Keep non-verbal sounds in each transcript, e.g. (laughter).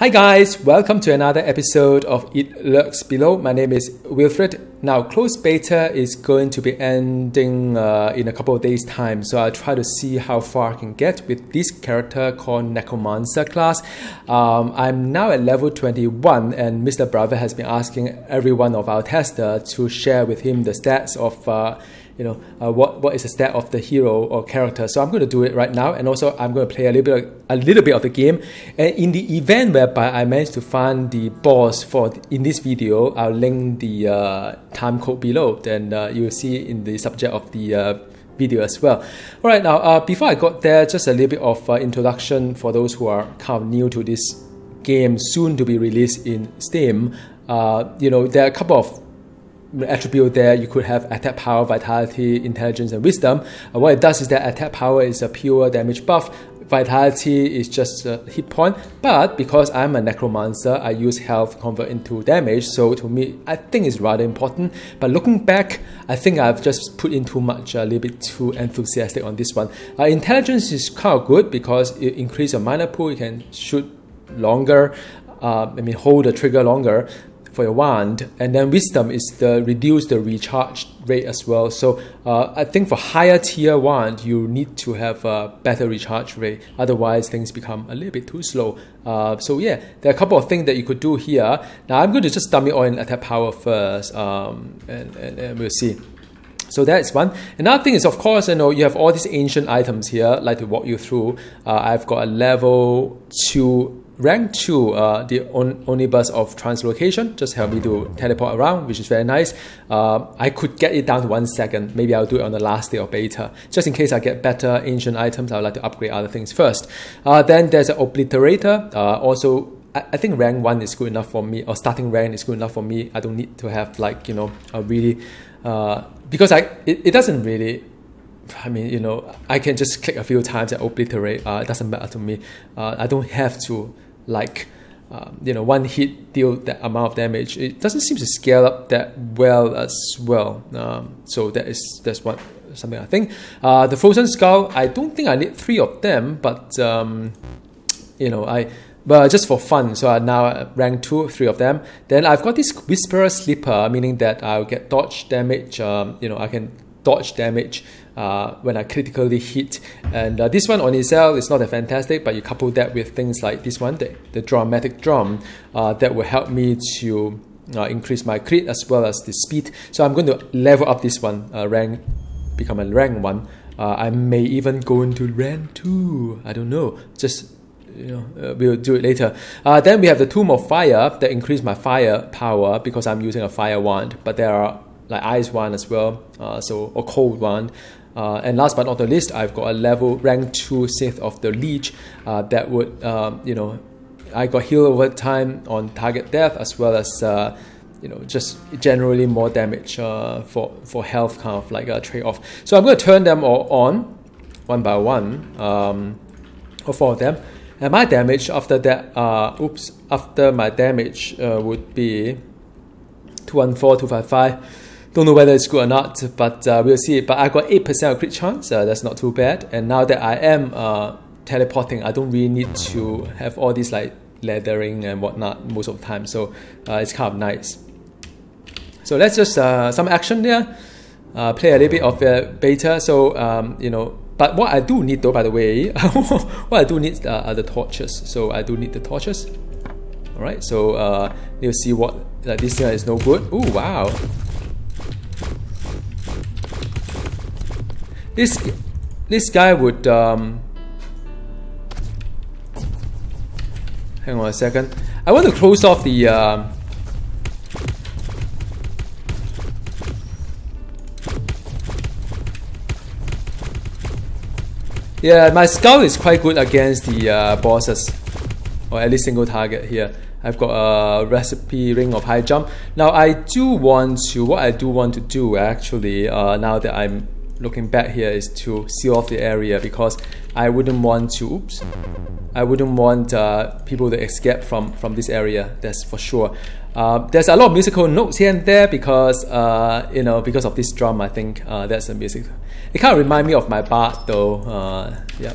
Hi guys, welcome to another episode of It Lurks Below. My name is Wilfrid. Now, closed beta is going to be ending uh, in a couple of days' time, so I'll try to see how far I can get with this character called Necromancer class. Um, I'm now at level 21, and Mr. Brevik has been asking every one of our testers to share with him the stats of uh, you know, uh, what, what is the stat of the hero or character. So I'm going to do it right now. And also I'm going to play a little bit, a little bit of the game. And in the event whereby I manage to find the boss for in this video, I'll link the uh, time code below. Then uh, you'll see in the subject of the uh, video as well. All right, now uh, before I got there, just a little bit of uh, introduction for those who are kind of new to this game, soon to be released in Steam. you know, there are a couple of attribute there, you could have attack power, vitality, intelligence, and wisdom. Uh, what it does is that attack power is a pure damage buff, vitality is just a hit point. But because I'm a necromancer, I use health convert into damage. So to me, I think it's rather important. But looking back, I think I've just put in too much, a little bit too enthusiastic on this one. Uh, intelligence is kind of good because it increases your mana pool. You can shoot longer. Uh, I mean, hold the trigger longer for your wand, and then wisdom is the reduce the recharge rate as well. So uh, I think for higher tier wand, you need to have a better recharge rate. Otherwise, things become a little bit too slow. Uh, so yeah, there are a couple of things that you could do here. Now I'm going to just dummy on attack power first, um, and, and, and we'll see. So that's one. Another thing is, of course, you know, you have all these ancient items here. Like to walk you through. Uh, I've got a level two rank 2, uh, the on, omnibus of translocation, just help me to teleport around, which is very nice. Uh, I could get it down to one second. Maybe I'll do it on the last day of beta. Just in case I get better ancient items, I would like to upgrade other things first. Uh, then there's an obliterator. Uh, also, I, think rank 1 is good enough for me, or starting rank is good enough for me. I don't need to have like, you know, a really, uh, because I it, it doesn't really I mean, you know, I can just click a few times and obliterate. Uh, it doesn't matter to me. Uh, I don't have to like um, you know one hit deal that amount of damage. It doesn't seem to scale up that well as well. Um, so that is that's what something I think. Uh, the frozen skull, I don't think I need three of them, but um, you know I. But just for fun, so I now rank two, three of them. Then I've got this Whisperer Slipper, meaning that I'll get dodge damage. Um, you know, I can dodge damage uh, when I critically hit. And uh, this one on itself is not that fantastic, but you couple that with things like this one, the, the dramatic drum, uh, that will help me to uh, increase my crit as well as the speed. So I'm going to level up this one, uh, rank, become a rank one. Uh, I may even go into rank two. I don't know. Just you know, uh, we'll do it later. Uh, then we have the Tomb of Fire that increase my fire power because I'm using a fire wand. But there are like ice wand as well, uh, so or cold wand. Uh, and last but not the least, I've got a level rank 2 Sith of the Leech uh, that would, um, you know, I got heal over time on target death as well as, uh, you know, just generally more damage uh, for, for health kind of like a trade off. So I'm going to turn them all on one by one, um, or four of them. And my damage after that, uh, oops, after my damage would be 214, 255. Don't know whether it's good or not, but uh, we'll see. But I got 8% of crit chance, uh, that's not too bad. And now that I am uh, teleporting, I don't really need to have all these like leathering and whatnot most of the time. So uh, it's kind of nice. So let's just uh, some action there. Uh, play a little bit of uh, beta. So um, you know, but what I do need though, by the way, (laughs) what I do need are the torches. So I do need the torches. All right. So uh, you'll see what like this here is no good. Oh wow. This this guy would um, hang on a second. I want to close off the uh, Yeah, my skull is quite good against the uh, bosses, or at least single target here. I've got a recipe ring of high jump. Now I do want to, what I do want to do actually, uh, now that I'm looking back here is to seal off the area because I wouldn't want to, oops, I wouldn't want uh, people to escape from, from this area, that's for sure. Uh, there's a lot of musical notes here and there because, uh, you know, because of this drum, I think uh, that's the music. It kind of remind me of my bard though, uh, yeah.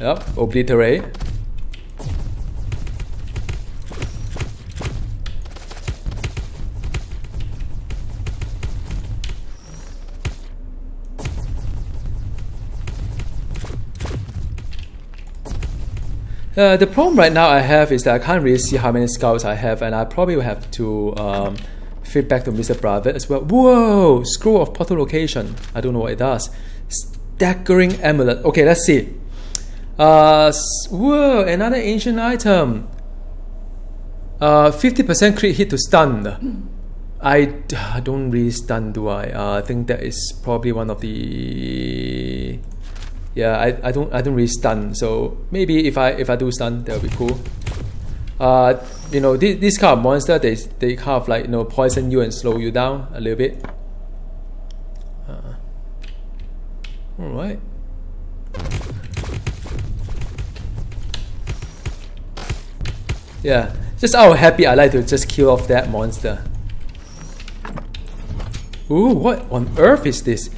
Yep, obliterate. Uh, the problem right now I have is that I can't really see how many scouts I have, and I probably will have to um, feedback to Mr. Brevik as well. Whoa! Scroll of portal location. I don't know what it does. Staggering amulet. Okay, let's see. Uh, whoa! Another ancient item. Uh, 50% crit hit to stun. I, I don't really stun, do I? Uh, I think that is probably one of the yeah, I, I don't I don't really stun. So maybe if I if I do stun, that'll be cool. Uh, you know, this, this kind of monster, they they kind of like you know poison you and slow you down a little bit. Uh, all right. Yeah, just out of happy, I like to just kill off that monster. Ooh, what on earth is this?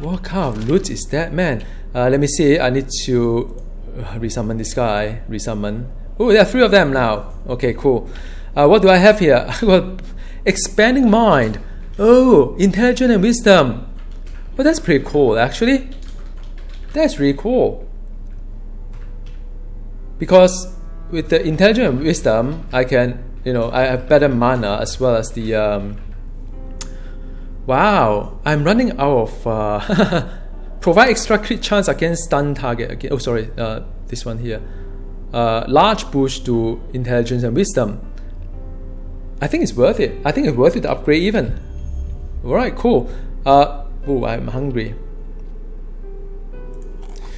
What kind of loot is that, man? Uh, let me see. I need to uh, resummon this guy. Resummon. Oh, there are three of them now. Okay, cool. Uh, what do I have here? (laughs) well, expanding mind. Oh, intelligence and wisdom. Well, that's pretty cool, actually. That's really cool. Because with the intelligence and wisdom, I can, you know, I have better mana as well as the. Um, wow, I'm running out of. Uh, (laughs) Provide extra crit chance against stun target. Again. Oh, sorry, uh, this one here. Uh, large boost to intelligence and wisdom. I think it's worth it. I think it's worth it to upgrade even. Alright, cool. Uh, oh, I'm hungry.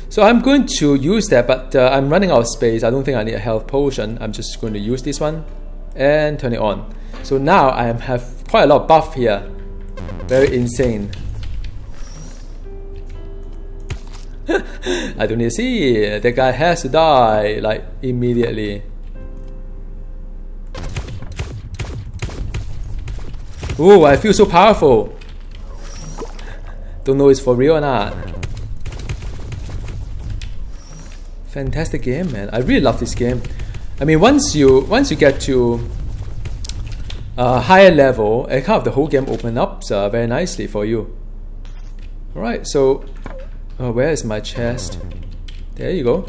So I'm going to use that, but uh, I'm running out of space. I don't think I need a health potion. I'm just going to use this one and turn it on. So now I have quite a lot of buff here. Very insane. (laughs) I don't need to see. The guy has to die, like, immediately. Ooh, I feel so powerful. Don't know it's for real or not. Fantastic game, man. I really love this game. I mean, once you once you get to a higher level, it kind of the whole game open up uh, very nicely for you. Alright, so Oh, where is my chest? There you go.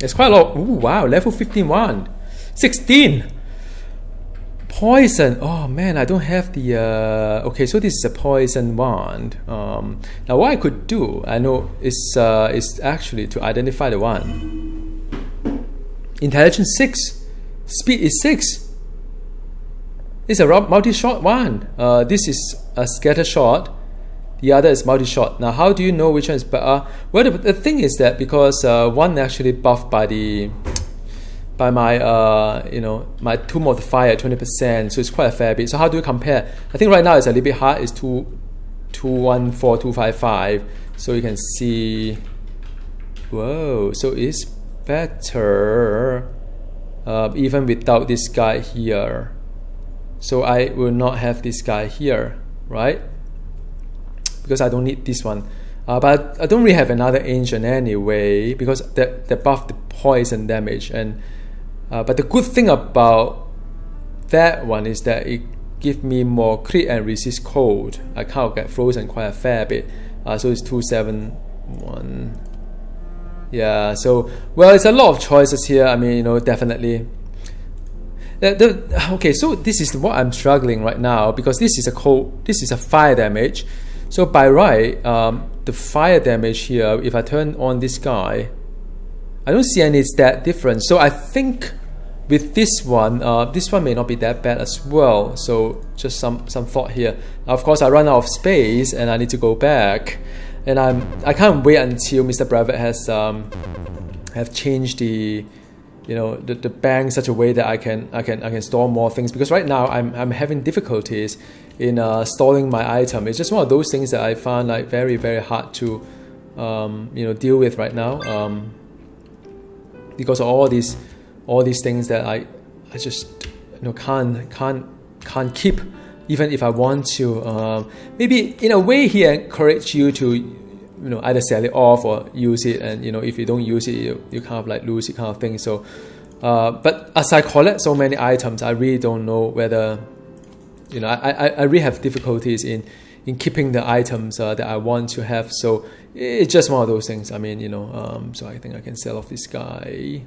It's quite a lot. Ooh, wow, level 51. 16! Poison. Oh man, I don't have the. Uh... Okay, so this is a poison wand. Um, now, what I could do, I know, is uh, is actually to identify the one. Intelligence 6. Speed is 6. It's a multi-shot one. Uh, this is a scatter shot. The other is multi-shot. Now, how do you know which one is better? Well, the, the thing is that because uh, one actually buffed by the by my uh, you know my two modifier twenty percent, so it's quite a fair bit. So how do you compare? I think right now it's a little bit hard. It's two two one four two five five. So you can see. Whoa! So it's better uh, even without this guy here. So I will not have this guy here, right? Because I don't need this one. Uh, but I don't really have another engine anyway because that that buff the poison damage and uh, but the good thing about that one is that it gives me more crit and resist cold. I kind of get frozen quite a fair bit. Uh, so it's two seven one. Yeah. So well, it's a lot of choices here. I mean, you know, definitely the, the, okay, so this is what I'm struggling right now because this is a cold, this is a fire damage. So by right, um, the fire damage here, if I turn on this guy, I don't see any stat difference. So I think with this one, uh, this one may not be that bad as well. So just some some thought here. Now, of course, I run out of space and I need to go back, and I'm I can't wait until Mr. Brevik has um, have changed the you know the, the bank such a way that I can I can I can store more things because right now I'm I'm having difficulties in uh, storing my item. It's just one of those things that I find like very very hard to um, you know deal with right now um, because of all these all these things that I I just you know can't can't can't keep even if I want to. Um, maybe in a way, he encouraged you to, you know, either sell it off or use it, and you know, if you don't use it, you, you kind of like lose it, kind of thing. So, uh, but as I collect so many items, I really don't know whether, you know, I, I, I really have difficulties in in keeping the items uh, that I want to have. So it's just one of those things. I mean, you know, um, so I think I can sell off this guy.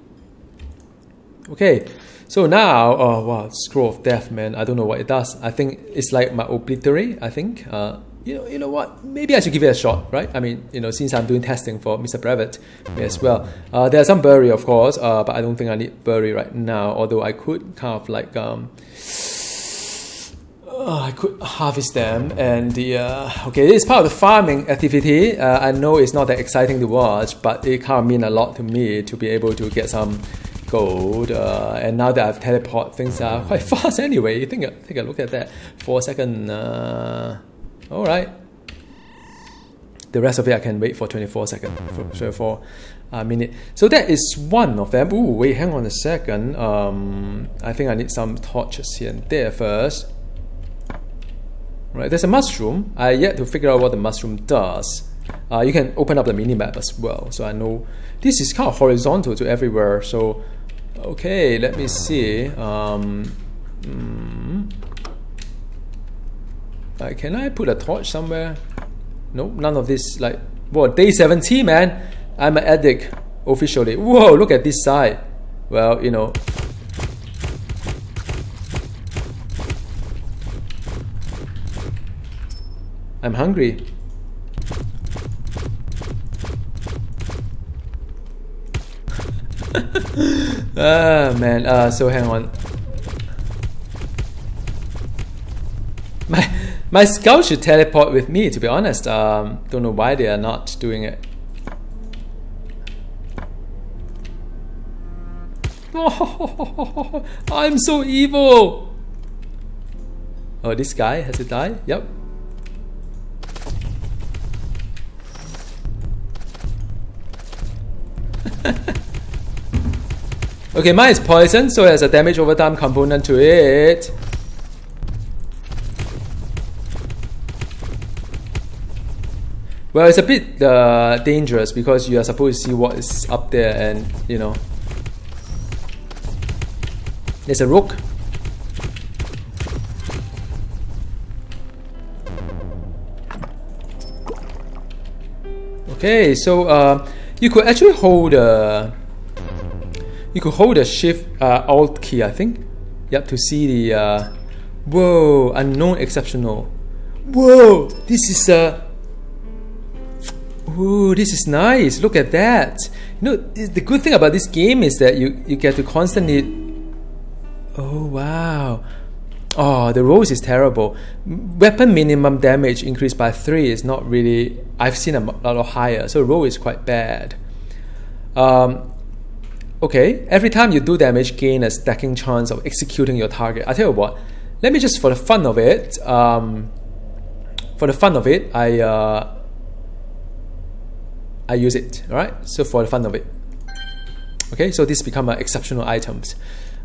Okay, so now, oh wow, scroll of death, man. I don't know what it does. I think it's like my obliterate. I think. Uh, you know, you know what? Maybe I should give it a shot, right? I mean, you know, since I'm doing testing for Mr. Brevik as well. Uh, there's some berry, of course, uh, but I don't think I need berry right now. Although I could kind of like um, uh, I could harvest them and the uh, okay is part of the farming activity uh, I know it's not that exciting to watch but it kind of mean a lot to me to be able to get some gold uh, and now that I've teleport things are quite (laughs) fast anyway You think, take a look at that for a second uh, alright the rest of it I can wait for 24 seconds for 24 uh, minute so that is one of them Ooh, wait hang on a second um, I think I need some torches here and there first Right, there's a mushroom. I yet to figure out what the mushroom does. Uh, you can open up the mini map as well. So I know this is kind of horizontal to everywhere. So okay, let me see. Um, mm, uh, can I put a torch somewhere? No, none of this. Like, whoa, day 17, man. I'm an addict officially. Whoa, look at this side. Well, you know, I'm hungry. (laughs) ah man, uh, so hang on. My scout should teleport with me to be honest. Um, don't know why they are not doing it. Oh, (laughs) I'm so evil! Oh, this guy has to die? Yep. okay, mine is poison, so it has a damage over time component to it. Well, it's a bit uh, dangerous because you are supposed to see what is up there and, you know. There's a rook. Okay, so uh, you could actually hold a you could hold a shift uh, alt key I think yep to see the uh, whoa unknown exceptional whoa this is a Ooh, this is nice. Look at that. You know, the good thing about this game is that you, you get to constantly... Oh, wow. Oh, the rose is terrible. Weapon minimum damage increased by 3 is not really... I've seen a lot higher, so roll is quite bad. Um, okay, every time you do damage, gain a stacking chance of executing your target. I tell you what, let me just, for the fun of it, um, for the fun of it, I, uh, I use it, alright? So for the fun of it. Okay, so this become uh, exceptional items.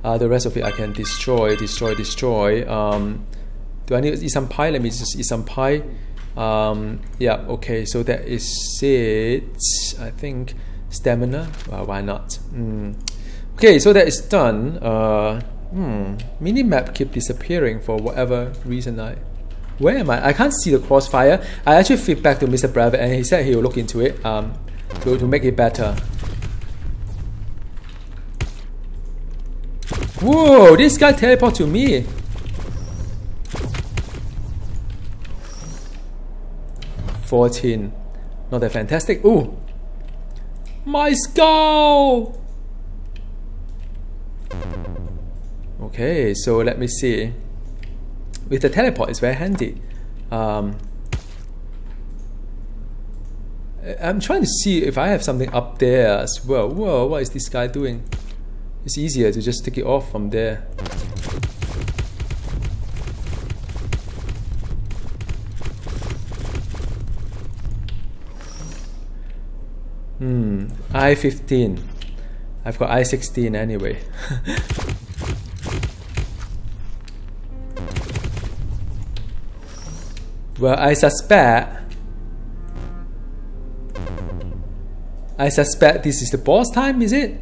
Uh, the rest of it I can destroy, destroy, destroy. Um, do I need to eat some pie? Let me just eat some pie. Um, yeah, okay, so that is it. I think stamina. Well, why not? Mm. Okay, so that is done. Uh, hmm, map keep disappearing for whatever reason. I where am I? I can't see the crossfire. I actually feedback to Mr. Brevik and he said he will look into it um, to, to make it better. Whoa, this guy teleport to me. Fourteen. Not that fantastic. Ooh. My skull! Okay, so let me see. With the teleport, it's very handy. Um, I'm trying to see if I have something up there as well. Whoa, what is this guy doing? It's easier to just take it off from there. Hmm, i15. I've got i16 anyway. (laughs) Well, I suspect. I suspect this is the boss time, is it?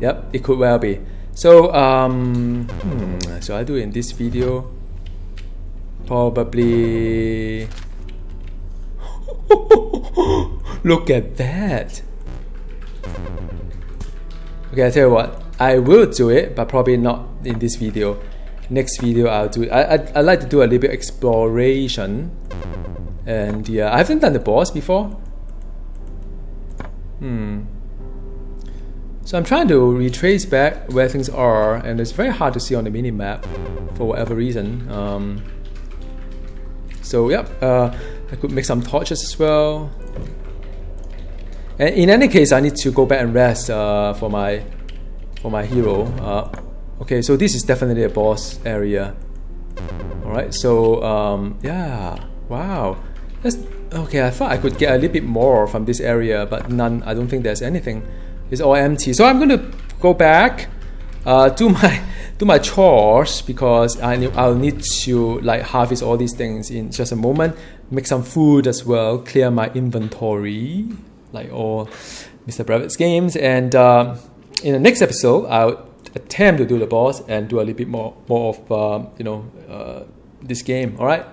Yep, it could well be. So, um, hmm, so I do in this video? Probably. (laughs) Look at that. Okay, I tell you what, I will do it, but probably not in this video. Next video I'll do. I, I, I like to do a little bit exploration. And yeah, I haven't done the boss before. Hmm. So I'm trying to retrace back where things are, and it's very hard to see on the mini map for whatever reason. Um, so yep, uh, I could make some torches as well. And in any case, I need to go back and rest uh, for my for my hero. Uh, okay, so this is definitely a boss area. All right, so um, yeah, wow, that's okay. I thought I could get a little bit more from this area, but none. I don't think there's anything. It's all empty. So I'm gonna go back, uh, do (laughs) my do my chores because I I'll need to like harvest all these things in just a moment. Make some food as well. Clear my inventory, like all Mr. Brevik's games. And uh, in the next episode, I'll attempt to do the boss and do a little bit more more of uh, you know uh, this game. All right.